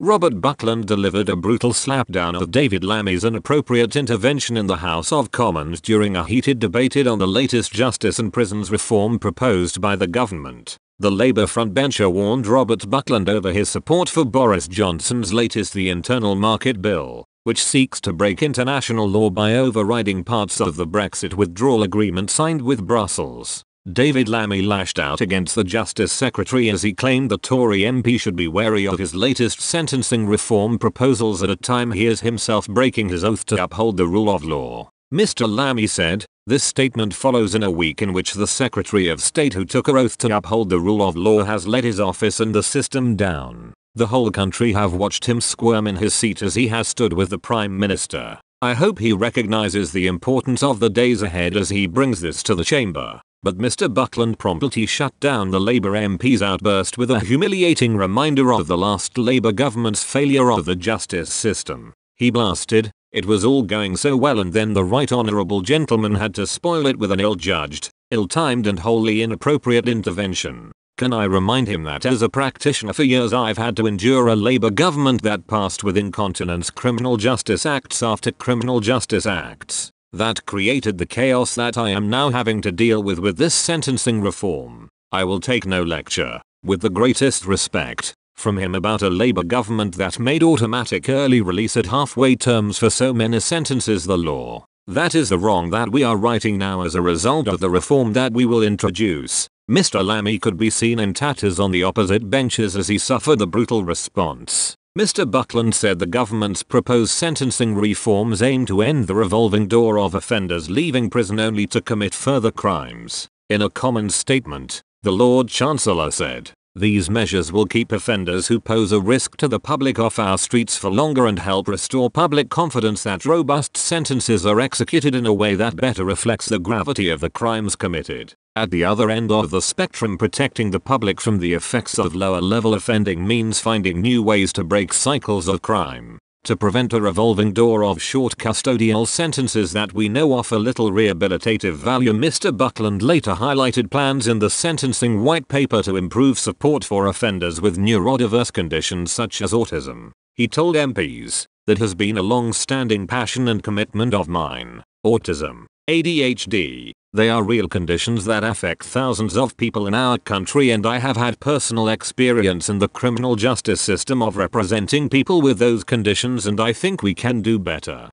Robert Buckland delivered a brutal slapdown of David Lammy's inappropriate intervention in the House of Commons during a heated debate on the latest justice and prisons reform proposed by the government. The Labour frontbencher warned Robert Buckland over his support for Boris Johnson's latest the Internal Market Bill, which seeks to break international law by overriding parts of the Brexit withdrawal agreement signed with Brussels. David Lammy lashed out against the Justice Secretary as he claimed the Tory MP should be wary of his latest sentencing reform proposals at a time he is himself breaking his oath to uphold the rule of law. Mr. Lammy said, this statement follows in a week in which the Secretary of State who took a oath to uphold the rule of law has let his office and the system down. The whole country have watched him squirm in his seat as he has stood with the Prime Minister. I hope he recognizes the importance of the days ahead as he brings this to the chamber. But Mr. Buckland promptly shut down the Labour MP's outburst with a humiliating reminder of the last Labour government's failure of the justice system. He blasted, it was all going so well and then the right honourable gentleman had to spoil it with an ill-judged, ill-timed and wholly inappropriate intervention. Can I remind him that as a practitioner for years I've had to endure a Labour government that passed with incontinence criminal justice acts after criminal justice acts that created the chaos that I am now having to deal with with this sentencing reform. I will take no lecture, with the greatest respect, from him about a Labour government that made automatic early release at halfway terms for so many sentences the law. That is the wrong that we are righting now as a result of the reform that we will introduce. Mr. Lammy could be seen in tatters on the opposite benches as he suffered the brutal response. Mr. Buckland said the government's proposed sentencing reforms aim to end the revolving door of offenders leaving prison only to commit further crimes. In a common statement, the Lord Chancellor said, these measures will keep offenders who pose a risk to the public off our streets for longer and help restore public confidence that robust sentences are executed in a way that better reflects the gravity of the crimes committed. At the other end of the spectrum protecting the public from the effects of lower level offending means finding new ways to break cycles of crime. To prevent a revolving door of short custodial sentences that we know offer little rehabilitative value Mr. Buckland later highlighted plans in the sentencing white paper to improve support for offenders with neurodiverse conditions such as autism. He told MPs, that has been a long-standing passion and commitment of mine. Autism, ADHD, they are real conditions that affect thousands of people in our country and I have had personal experience in the criminal justice system of representing people with those conditions and I think we can do better.